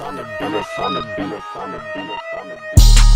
on the beat, on the beat, on the beat, on the beat.